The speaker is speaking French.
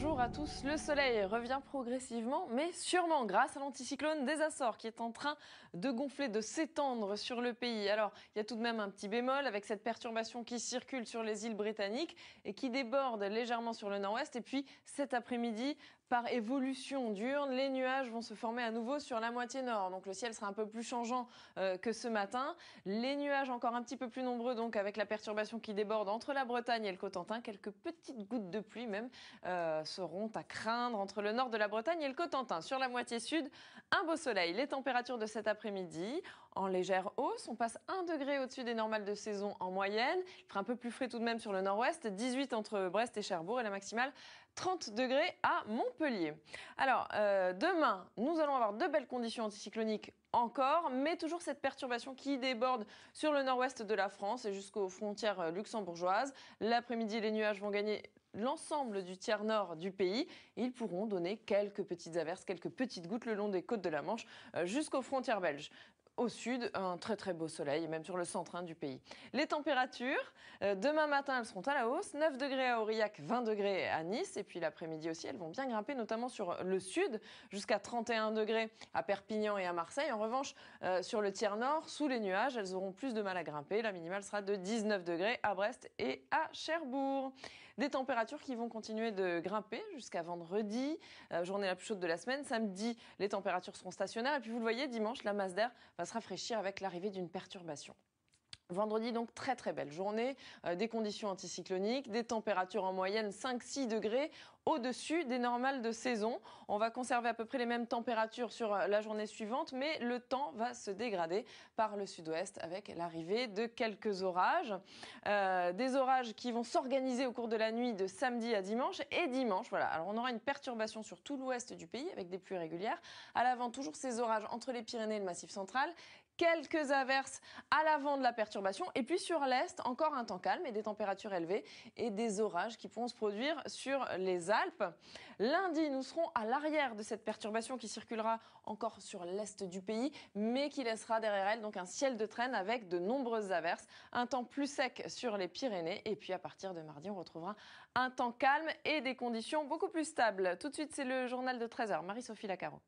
bonjour à tous. Le soleil revient progressivement, mais sûrement grâce à l'anticyclone des Açores qui est en train de gonfler, de s'étendre sur le pays. Alors, il y a tout de même un petit bémol avec cette perturbation qui circule sur les îles britanniques et qui déborde légèrement sur le nord-ouest. Et puis, cet après-midi, par évolution diurne, les nuages vont se former à nouveau sur la moitié nord. Donc le ciel sera un peu plus changeant euh, que ce matin. Les nuages encore un petit peu plus nombreux, donc avec la perturbation qui déborde entre la Bretagne et le Cotentin. Quelques petites gouttes de pluie même euh, seront à craindre entre le nord de la Bretagne et le Cotentin. Sur la moitié sud, un beau soleil. Les températures de cet après-midi en légère hausse. On passe 1 degré au-dessus des normales de saison en moyenne. Il fera un peu plus frais tout de même sur le nord-ouest. 18 entre Brest et Cherbourg et la maximale 30 degrés à Montpellier. Alors, euh, demain, nous allons avoir de belles conditions anticycloniques encore, mais toujours cette perturbation qui déborde sur le nord-ouest de la France et jusqu'aux frontières euh, luxembourgeoises. L'après-midi, les nuages vont gagner l'ensemble du tiers nord du pays. Ils pourront donner quelques petites averses, quelques petites gouttes le long des côtes de la Manche euh, jusqu'aux frontières belges. Au sud, un très très beau soleil, même sur le centre hein, du pays. Les températures, euh, demain matin, elles seront à la hausse. 9 degrés à Aurillac, 20 degrés à Nice. Et puis l'après-midi aussi, elles vont bien grimper, notamment sur le sud, jusqu'à 31 degrés à Perpignan et à Marseille. En revanche, euh, sur le tiers nord, sous les nuages, elles auront plus de mal à grimper. La minimale sera de 19 degrés à Brest et à Cherbourg. Des températures qui vont continuer de grimper jusqu'à vendredi, euh, journée la plus chaude de la semaine. Samedi, les températures seront stationnaires. Et puis vous le voyez, dimanche, la masse d'air va se rafraîchir avec l'arrivée d'une perturbation. Vendredi, donc très très belle journée, euh, des conditions anticycloniques, des températures en moyenne 5-6 degrés au-dessus des normales de saison. On va conserver à peu près les mêmes températures sur la journée suivante, mais le temps va se dégrader par le sud-ouest avec l'arrivée de quelques orages. Euh, des orages qui vont s'organiser au cours de la nuit de samedi à dimanche et dimanche. Voilà. Alors on aura une perturbation sur tout l'ouest du pays avec des pluies régulières. À l'avant, toujours ces orages entre les Pyrénées et le Massif central quelques averses à l'avant de la perturbation. Et puis sur l'est, encore un temps calme et des températures élevées et des orages qui pourront se produire sur les Lundi, nous serons à l'arrière de cette perturbation qui circulera encore sur l'est du pays, mais qui laissera derrière elle donc un ciel de traîne avec de nombreuses averses, un temps plus sec sur les Pyrénées. Et puis à partir de mardi, on retrouvera un temps calme et des conditions beaucoup plus stables. Tout de suite, c'est le journal de 13h. Marie-Sophie Lacaro.